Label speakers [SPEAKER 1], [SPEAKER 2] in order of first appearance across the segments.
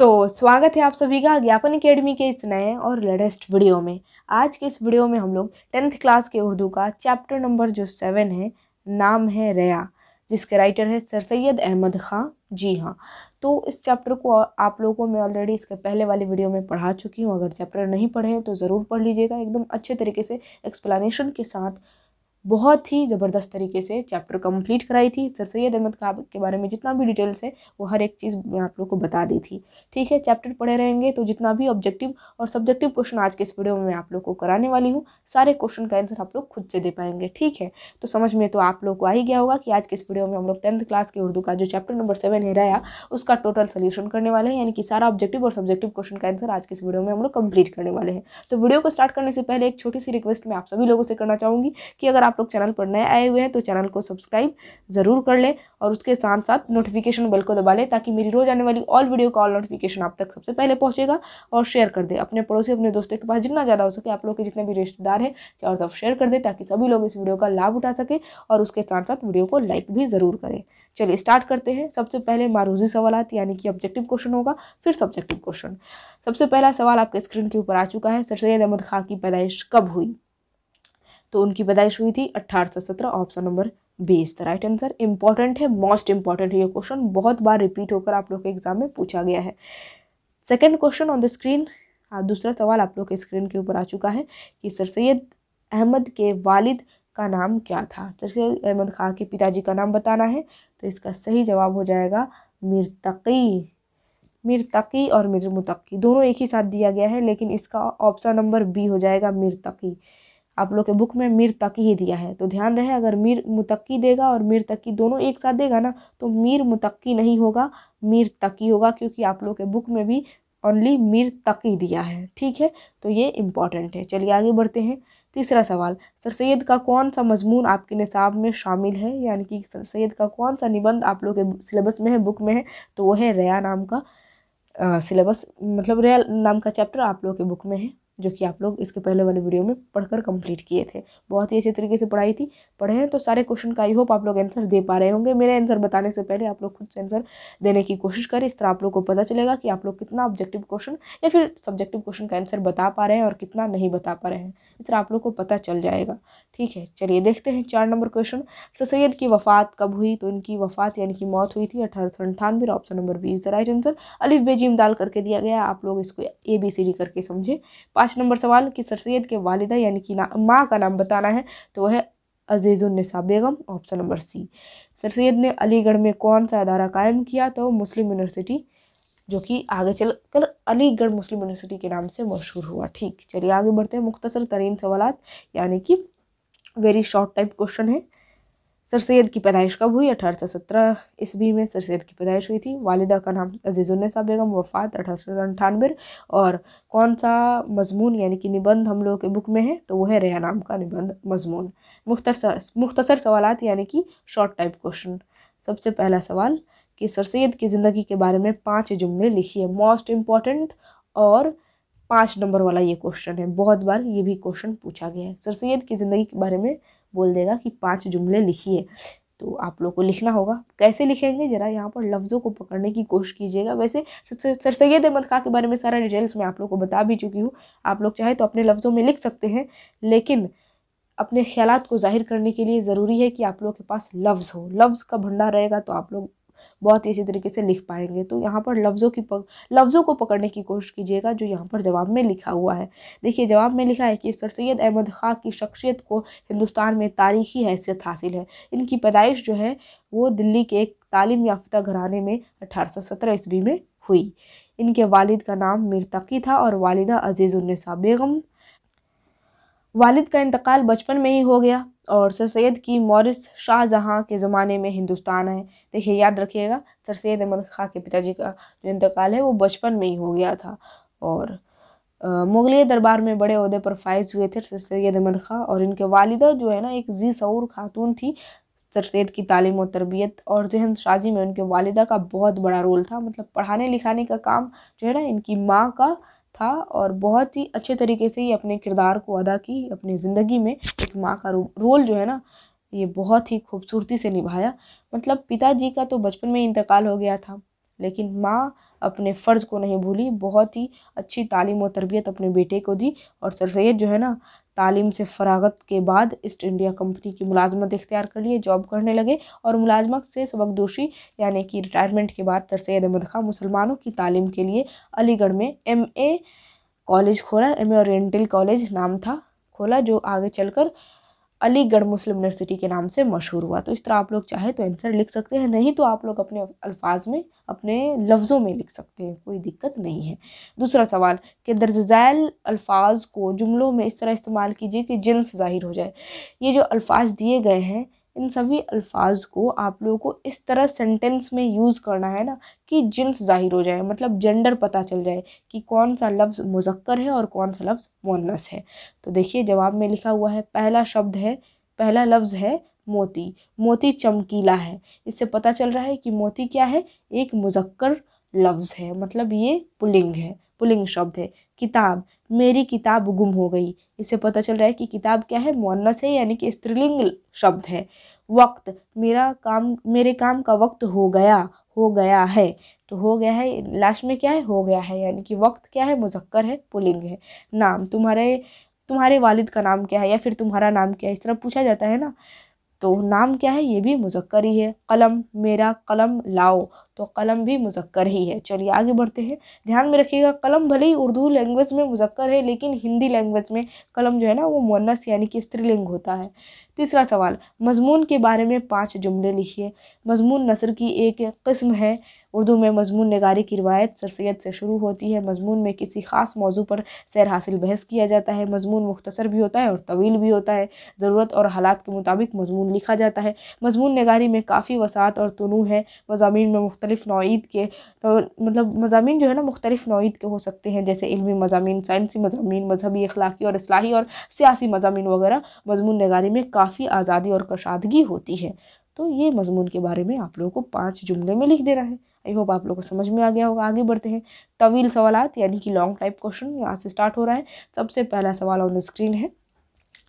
[SPEAKER 1] तो स्वागत है आप सभी का ज्ञापन एकेडमी के इस नए और लेटेस्ट वीडियो में। आज के इस वीडियो में हम लोग टेंथ क्लास के उर्दू का चैप्टर नंबर जो सेवन है, नाम है रया, जिसके राइटर है सर सैयद अहमद खां। जी हाँ तो इस चैप्टर को आप लोगों को मैं ऑलरेडी इसके पहले वाली वीडियो में पढ़ा चुकी हूँ। अगर चैप्टर नहीं पढ़े हैं तो ज़रूर पढ़ लीजिएगा, एकदम अच्छे तरीके से एक्सप्लेनेशन के साथ बहुत ही ज़बरदस्त तरीके से चैप्टर कंप्लीट कराई थी। सर सैद अहमद खाब के बारे में जितना भी डिटेल्स है, वो हर एक चीज़ मैं आप लोग को बता दी थी। ठीक है चैप्टर पढ़े रहेंगे तो जितना भी ऑब्जेक्टिव और सब्जेक्टिव क्वेश्चन आज के इस वीडियो में मैं आप लोग को कराने वाली हूँ। सारे क्वेश्चन का आंसर आप लोग खुद से दे पाएँगे, ठीक है? तो समझ में तो आप लोग को आ ही गया होगा कि आज के इस वीडियो में हम लोग टेंथ क्लास के उर्दू का जो चैप्टर नंबर सेवन है रहा उसका टोटल सोल्यूशन करने वाले हैं। यानी कि सारा ऑब्जेक्टिव और सब्जेक्टिव क्वेश्चन का आंसर आज के इस वीडियो में हम लोग कंप्लीट करने वाले हैं। तो वीडियो को स्टार्ट करने से पहले एक छोटी सी रिक्वेस्ट मैं आप सभी लोगों से करना चाहूँगी कि अगर आप लोग चैनल पर नए आए हुए हैं तो चैनल को सब्सक्राइब ज़रूर कर लें और उसके साथ साथ नोटिफिकेशन बेल को दबा लें ताकि मेरी रोज़ आने वाली ऑल वीडियो का ऑल नोटिफिकेशन आप तक सबसे पहले पहुँचेगा और शेयर कर दे। अपने पड़ोसी, अपने दोस्तों के पास जितना ज़्यादा हो सके आप लोग के जितने भी रिश्तेदार हैं, चारों तरफ़ शेयर कर दे ताकि सभी लोग इस वीडियो का लाभ उठा सके और उसके साथ साथ वीडियो को लाइक भी ज़रूर करें। चलिए स्टार्ट करते हैं। सबसे पहले मारूजी सवाल यानी कि ऑब्जेक्टिव क्वेश्चन होगा, फिर सब्जेक्टिव क्वेश्चन सबसे पहला सवाल आपके स्क्रीन के ऊपर आ चुका है। सर सैद अहमद खां की पैदाइश कब हुई? तो उनकी पैदाइश हुई थी अट्ठारह ऑप्शन नंबर बीस द राइट आंसर इंपॉर्टेंट है मोस्ट इंपॉर्टेंट है ये क्वेश्चन बहुत बार रिपीट होकर आप लोग के एग्ज़ाम में पूछा गया है। Second question on the screen दूसरा सवाल आप लोग के स्क्रीन के ऊपर आ चुका है कि सर सैद अहमद के वालिद का नाम क्या था? सर सैद अहमद खान के पिताजी का नाम बताना है तो इसका सही जवाब हो जाएगा मीर तकी मीर तकी और मीर मुतकी दोनों एक ही साथ दिया गया है, लेकिन इसका ऑप्शन नंबर बी हो जाएगा मीर तकी आप लोग के बुक में मीर तकी ही दिया है। तो ध्यान रहे, अगर मीर मुतक्की देगा और मीर तकी दोनों एक साथ देगा ना तो मीर मुतक्की नहीं होगा, मीर तकी होगा, क्योंकि आप लोग के बुक में भी ओनली मीर तकी दिया है। ठीक है? तो ये इंपॉर्टेंट है। चलिए आगे बढ़ते हैं। तीसरा सवाल, सर सैद का कौन सा मजमून आपके निसाब में शामिल है? यानी कि सर सैद का कौन सा निबंध आप लोग के सिलेबस में है बुक में है तो वो है रया नाम का सिलेबस मतलब रया नाम का चैप्टर आप लोग के बुक में है। जो कि आप लोग इसके पहले वाले वीडियो में पढ़कर कंप्लीट किए थे। बहुत ही अच्छे तरीके से पढ़ाई थी। पढ़े हैं तो सारे क्वेश्चन का आई होप आप लोग आंसर दे पा रहे होंगे। मेरे आंसर बताने से पहले आप लोग खुद से आंसर देने की कोशिश करें। इस तरह आप लोग को पता चलेगा कि आप लोग कितना ऑब्जेक्टिव क्वेश्चन या फिर सब्जेक्टिव क्वेश्चन का आंसर बता पा रहे हैं और कितना नहीं बता पा रहे हैं। इस तरह आप लोग को पता चल जाएगा। ठीक है, चलिए देखते हैं चार नंबर क्वेश्चन सर सैद की वफ़ात कब हुई? तो इनकी वफ़ात यानी कि मौत हुई थी अठारह सौ अंठानवे ऑप्शन नंबर बीस द राइट आंसर अलिफ बेजीम डाल करके दिया गया। आप लोग इसको ए बी सी डी करके समझे। पाँच नंबर सवाल कि सर सैद के वालिदा यानी कि माँ का नाम बताना है तो वह है Azizunnisa Begum, option number C. Sir Syed ने अलीगढ़ में कौन सा अदारा कायम किया तो मुस्लिम यूनिवर्सिटी, जो कि आगे चल कर अलीगढ़ मुस्लिम यूनिवर्सिटी के नाम से मशहूर हुआ। ठीक, चलिए आगे बढ़ते हैं। मुख्तसर तरीन सवाल यानी कि वेरी शॉर्ट टाइप क्वेश्चन है। सर सैद की पैदाइश कब हुई? अठारह सौ सत्रह ईस्वी में सर सैद की पैदाइश हुई थी। वालिदा का नाम अजीज़ुलनसा बेगम, वफ़ात, अठारह सौ अंठानवे और कौन सा मजमून यानी कि निबंध हम लोगों के बुक में है? तो वो है रेहा नाम का निबंध, मजमून। मुख्तसर मुख्तसर सवाल यानी कि शॉर्ट टाइप क्वेश्चन सबसे पहला सवाल कि सर सैद की ज़िंदगी के बारे में पाँच जुमले लिखिए मोस्ट इंपॉर्टेंट और पाँच नंबर वाला ये क्वेश्चन है। बहुत बार ये भी क्वेश्चन पूछा गया है। सर सैद की ज़िंदगी के बारे में बोल देगा कि पाँच जुमले लिखिए तो आप लोग को लिखना होगा। कैसे लिखेंगे? ज़रा यहाँ पर लफ्ज़ों को पकड़ने की कोशिश कीजिएगा। वैसे सर सैद अहमद खां के बारे में सारा डिटेल्स मैं आप लोग को बता भी चुकी हूँ। आप लोग चाहे तो अपने लफ्ज़ों में लिख सकते हैं, लेकिन अपने ख्याल को ज़ाहिर करने के लिए ज़रूरी है कि आप लोग के पास लफ्ज़ हो। लफ्ज़ का भंडार रहेगा तो आप लोग बहुत ही अच्छी तरीके से लिख पाएँगे। तो यहाँ पर लफ्ज़ों की पक, लफ्ज़ों को पकड़ने की कोशिश कीजिएगा जो यहाँ पर जवाब में लिखा हुआ है। देखिए जवाब में लिखा है कि सर सैद अहमद ख़ां की शख्सियत को हिंदुस्तान में तारीखी हैसियत हासिल है। इनकी पैदाइश जो है वो दिल्ली के एक तालीम याफ्ता घराने में अठारह सौ सत्रह ईस्वी में हुई। इनके वालिद का नाम मीर तकी था और वालिदा अजीज़ुलनसा बेगम वालिद का इंतकाल बचपन में ही हो गया। और सर सैद की मॉरिस शाहजहाँ के ज़माने में हिंदुस्तान है। देखिए, याद रखिएगा, सर सैद अहमद खां के पिताजी का जो इंतकाल है, वो बचपन में ही हो गया था। और मुगलिया दरबार में बड़े अहदे पर फायज हुए थे सर सैद अहमद खां और इनके वालिदा जो है ना, एक जी सऊर खातून थी। सर सैद की तालीम और तरबियत और जहन शाजी में उनके वालिदा का बहुत बड़ा रोल था। मतलब पढ़ाने लिखाने का काम जो है ना, इनकी माँ का था और बहुत ही अच्छे तरीके से ये अपने किरदार को अदा की, अपनी ज़िंदगी में एक माँ का रोल जो है ना, ये बहुत ही खूबसूरती से निभाया। मतलब पिताजी का तो बचपन में इंतकाल हो गया था, लेकिन माँ अपने फ़र्ज़ को नहीं भूली, बहुत ही अच्छी तालीम और तरबियत अपने बेटे को दी और सर सैद जो है ना तालीम से फ़रागत के बाद ईस्ट इंडिया कंपनी की मुलाजमत इख्तियार कर लिए, जॉब करने लगे और मुलाजमत से सबक दोषी, यानी कि रिटायरमेंट के बाद तरस अहमद खां मुसलमानों की तालीम के लिए अलीगढ़ में एम ए कॉलेज खोला। एम ए ओरिएंटल कॉलेज नाम था खोला, जो आगे चलकर अलीगढ़ मुस्लिम यूनिवर्सिटी के नाम से मशहूर हुआ। तो इस तरह आप लोग चाहे तो आंसर लिख सकते हैं, नहीं तो आप लोग अपने अल्फाज में, अपने लफ्ज़ों में लिख सकते हैं, कोई दिक्कत नहीं है। दूसरा सवाल, कि दर्जैल अल्फाज को जुमलों में इस तरह इस्तेमाल कीजिए कि जिन्स ज़ाहिर हो जाए। ये जो अल्फाज दिए गए हैं इन सभी अल्फाज को आप लोगों को इस तरह सेंटेंस में यूज़ करना है ना कि जिन्स ज़ाहिर हो जाए मतलब जेंडर पता चल जाए कि कौन सा लफ्ज़ मुजक्कर है और कौन सा लफ्ज़ मुन्नस है। तो देखिए, जवाब में लिखा हुआ है, पहला शब्द है, पहला लफ्ज़ है मोती। मोती चमकीला है। इससे पता चल रहा है कि मोती क्या है? एक मुजक्कर लफ्ज़ है मतलब ये पुलिंग है। पुलिंग शब्द है। किताब, मेरी किताब गुम हो गई। इससे पता चल रहा है कि किताब क्या है मुन्नस है, यानी कि स्त्रीलिंग शब्द है। वक्त, मेरा काम, मेरे काम का वक्त हो गया हो गया है। तो हो गया है लास्ट में क्या है, हो गया है। यानी कि वक्त क्या है, मुजक्कर है, पुलिंग है। नाम, तुम्हारे तुम्हारे वालिद का नाम क्या है या फिर तुम्हारा नाम क्या है? इस तरह पूछा जाता है ना। तो नाम क्या है? ये भी मुजक्कर ही है। कलम, मेरा कलम लाओ। तो कलम भी मुजक्कर ही है। चलिए आगे बढ़ते हैं। ध्यान में रखिएगा, कलम भले ही उर्दू लैंग्वेज में मुजक्कर है, लेकिन हिंदी लैंग्वेज में कलम जो है ना, वो मुन्नस यानी कि स्त्रीलिंग होता है। तीसरा सवाल, मजमून के बारे में पाँच जुमले लिखिए। मजमून नसर की एक किस्म है। उर्दू में मजमून नगारी की रवायत सर सैद से शुरू होती है। मजमून में किसी ख़ास मौजू पर सैर हासिल बहस किया जाता है। मजमून मुख्तसर भी होता है और तवील भी होता है। ज़रूरत और हालात के मुताबिक मजमून लिखा जाता है। मजमून नगारी में काफ़ी वसात और तनु है। मजामी में मुख्तलिफ़ नौीद के मतलब मजामी जो है ना, मुख्तलिफ़ नौीद के हो सकते हैं। जैसे इलमी मजामी साइंसी मजामी मजहबी अखलाक़ी और असलाही और सियासी मजामी वगैरह मजमून नगारी में काफ़ी आज़ादी और कशादगी होती है। तो ये मजमून के बारे में आप लोगों को पाँच जुमले में लिख देना है। आई होप आप लोगों को समझ में आ गया होगा। आगे बढ़ते हैं। तवील सवाल यानी कि लॉन्ग टाइप क्वेश्चन यहाँ से स्टार्ट हो रहा है। सबसे पहला सवाल ऑन द स्क्रीन है।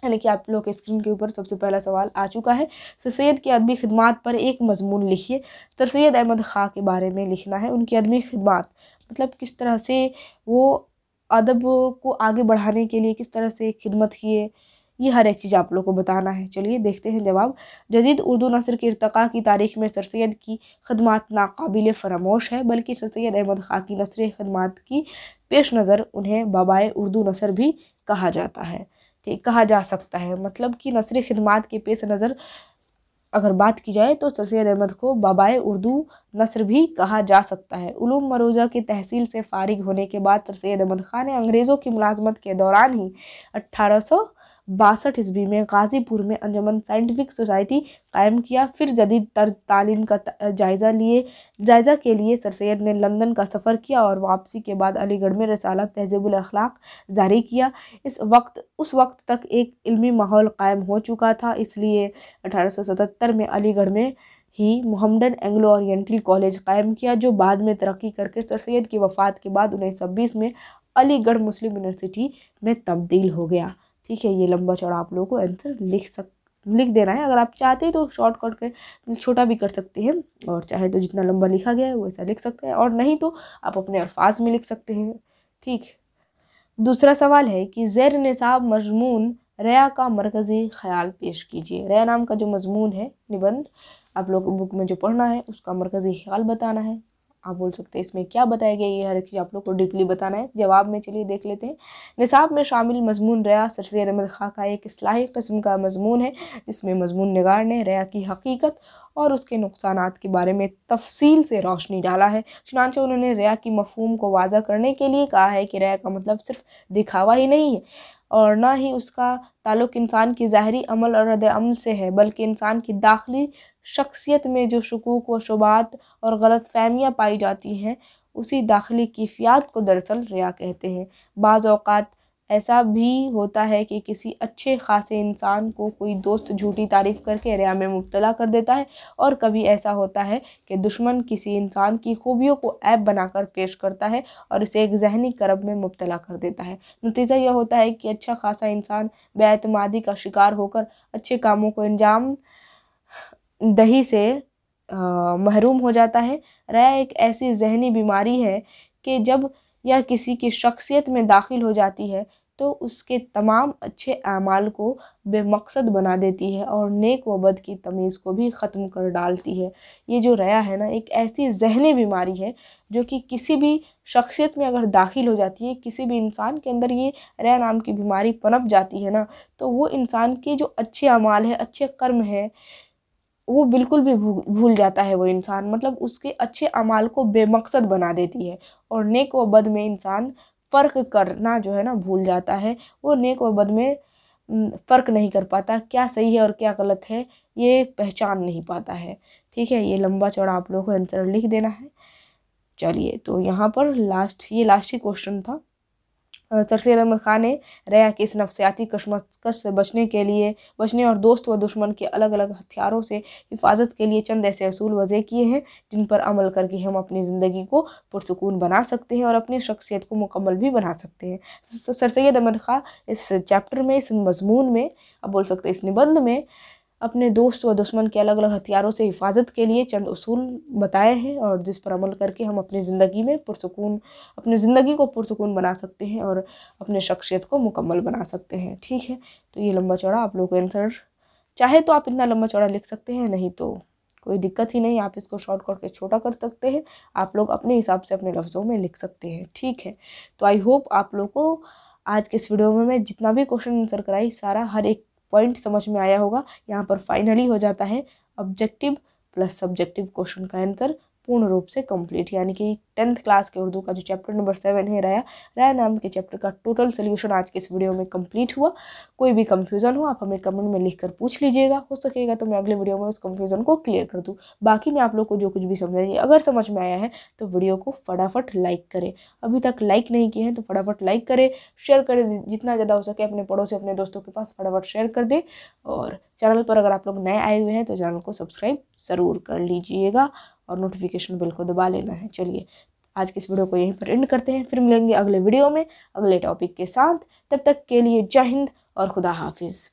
[SPEAKER 1] यानी कि आप लोग के स्क्रीन के ऊपर सबसे पहला सवाल आ चुका है। सर सैद की अदबी खदमात पर एक मजमून लिखिए। सर सैद अहमद ख़ां के बारे में लिखना है उनकी अदबी खदमात। मतलब किस तरह से वो अदब को आगे बढ़ाने के लिए किस तरह से खिदमत किए ये हर एक चीज़ आप लोग को बताना है। चलिए देखते हैं जवाब। जदीद उर्दू नसर के इरतका की तारीख में सर सैद की खदमात नाकबिल फरामोश है, बल्कि सर सैद अहमद ख़ां की नसर खदमात की पेश नज़र उन्हें बाबाए उर्दू नसर भी कहा जाता है। ठीक, कहा जा सकता है। मतलब कि नसर खदमात के पेश नज़र अगर बात की जाए तो सर सैद अहमद को बाबाए उर्दू नसर भी कहा जा सकता है। उलूम मरोज़ा की तहसील से फारिग होने के बाद सर सैद अहमद ख़ान ने अंग्रेज़ों की मुलाजमत के दौरान ही अट्ठारह सौ बासठ ईस्वी में गाज़ीपुर में अंजमन साइंटिफिक सोसाइटी कायम किया। फिर जदीद तर्ज तालीम का जायज़ा लिए। जायज़ा के लिए सर सैद ने लंदन का सफ़र किया और वापसी के बाद अलीगढ़ में रसाला तहजीबुल अखलाक जारी किया। इस वक्त, उस वक्त तक एक इल्मी माहौल कायम हो चुका था। इसलिए अठारह में अलीगढ़ में ही मोहम्मदन एंग्लो ओरिएंटल कॉलेज कायम किया, जो बाद में तरक्की करके सर सैद की वफ़ात के बाद उन्नीस सौ बीस में अलीगढ़ मुस्लिम यूनिवर्सिटी में तब्दील हो गया। ठीक है, ये लंबा चौड़ा आप लोगों को आंसर लिख सक, लिख देना है। अगर आप चाहते हैं तो शॉर्ट कट कर छोटा भी कर सकते हैं और चाहे तो जितना लंबा लिखा गया है वैसा लिख सकते हैं। और नहीं तो आप अपने अल्फाज में लिख सकते हैं, ठीक। दूसरा सवाल है कि जैर निसाब मजमून रया का मरकज़ी ख्याल पेश कीजिए। रया नाम का जो मजमून है, निबंध, आप लोग बुक में जो पढ़ना है, उसका मरकज़ी ख्याल बताना है। आप बोल सकते हैं, इसमें क्या बताया गया ये हर चीज़ आप लोग को डीपली बताना है। जवाब में चलिए देख लेते हैं। निसाब में शामिल मजमून रया सरसैद अहमद खां का एक असलाही कस्म का मजमून है, जिसमें मजमून नगार ने रया की हकीकत और उसके नुकसान के बारे में तफसील से रोशनी डाला है। चुनानचे उन्होंने रया की मफहूम को वाजा करने के लिए कहा है कि रया का मतलब सिर्फ़ दिखावा ही नहीं है और ना ही उसका ताल्लुक़ इंसान की ज़ाहरी अमल और रद्द अमल से है, बल्कि इंसान की दाखिली शख्सियत में जो शकूक व शुबात और गलत फहमियाँ पाई जाती हैं, उसी दाखिली कीफियात को दरअसल रिया कहते हैं। बाज़ अवक़ात ऐसा भी होता है कि किसी अच्छे खासे इंसान को कोई दोस्त झूठी तारीफ़ करके रिया में मुबतला कर देता है और कभी ऐसा होता है कि दुश्मन किसी इंसान की खूबियों को ऐप बनाकर पेश करता है और उसे एक जहनी करब में मुबतला कर देता है। नतीजा यह होता है कि अच्छा खासा इंसान बेतमादी का शिकार होकर अच्छे कामों को अंजाम दही से महरूम हो जाता है। रया एक ऐसी जहनी बीमारी है कि जब यह किसी की शख्सियत में दाखिल हो जाती है तो उसके तमाम अच्छे अमाल को बेमकसद बना देती है और नेक व बद की तमीज़ को भी ख़त्म कर डालती है। ये जो रया है ना, एक ऐसी जहनी बीमारी है जो कि किसी भी शख्सियत में अगर दाखिल हो जाती है, किसी भी इंसान के अंदर ये रया नाम की बीमारी पनप जाती है ना तो वो इंसान के जो अच्छे अमाल है, अच्छे कर्म है वो बिल्कुल भी भूल जाता है वो इंसान। मतलब उसके अच्छे अमाल को बेमकसद बना देती है और नेक व बद में इंसान फ़र्क करना जो है ना भूल जाता है। वो नेक व बद में फ़र्क नहीं कर पाता क्या सही है और क्या गलत है, ये पहचान नहीं पाता है। ठीक है, ये लंबा चौड़ा आप लोगों को आंसर लिख देना है। चलिए तो यहाँ पर लास्ट ये लास्ट ही क्वेश्चन था। सरसैद अहमद ख़ान ने रया की इस नफसियाती कशमकश से बचने के लिए, बचने और दोस्त व दुश्मन के अलग अलग हथियारों से हिफाजत के लिए चंद ऐसे असूल वज़े किए हैं, जिन पर अमल करके हम अपनी ज़िंदगी को पुरसकून बना सकते हैं और अपनी शख्सियत को मुकम्मल भी बना सकते हैं। सर सैद अहमद ख़ान इस चैप्टर में, इस मजमून में अब बोल सकते हैं इस निबंध में अपने दोस्त व दुश्मन के अलग अलग हथियारों से हिफाजत के लिए चंद उसूल बताए हैं और जिस पर अमल करके हम अपनी ज़िंदगी में पुरसकून, अपनी ज़िंदगी को पुरसकून बना सकते हैं और अपने शख्सियत को मुकम्मल बना सकते हैं। ठीक है? तो ये लंबा चौड़ा आप लोग आंसर चाहे तो आप इतना लंबा चौड़ा लिख सकते हैं, नहीं तो कोई दिक्कत ही नहीं, आप इसको शॉर्ट करके छोटा कर सकते हैं, आप लोग अपने हिसाब से अपने लफ्ज़ों में लिख सकते हैं। ठीक है? तो आई होप आप लोग को आज के इस वीडियो में मैं जितना भी क्वेश्चन आंसर कराई, सारा, हर एक पॉइंट समझ में आया होगा। यहाँ पर फाइनली हो जाता है। ऑब्जेक्टिव प्लस सब्जेक्टिव क्वेश्चन का आंसर पूर्ण रूप से कंप्लीट यानी कि टेंथ क्लास के उर्दू का जो चैप्टर नंबर सेवन है राया राया नाम के चैप्टर का टोटल सोल्यूशन आज के इस वीडियो में कंप्लीट हुआ। कोई भी कंफ्यूजन हो, आप हमें कमेंट में लिख कर पूछ लीजिएगा। हो सकेगा तो मैं अगले वीडियो में उस कंफ्यूजन को क्लियर कर दूँ। बाकी मैं आप लोग को जो कुछ भी समझाइए अगर समझ में आया है तो वीडियो को फटाफट लाइक करें। अभी तक लाइक नहीं किए हैं तो फटाफट लाइक करें। शेयर करें जितना ज़्यादा हो सके अपने पड़ोसी, अपने दोस्तों के पास फटाफट शेयर कर दें। और चैनल पर अगर आप लोग नए आए हुए हैं तो चैनल को सब्सक्राइब ज़रूर कर लीजिएगा। और नोटिफिकेशन बिल को दबा लेना है। चलिए, आज के इस वीडियो को यहीं पर एंड करते हैं। फिर मिलेंगे अगले वीडियो में, अगले टॉपिक के साथ। तब तक के लिए जय हिंद और खुदा हाफिज़।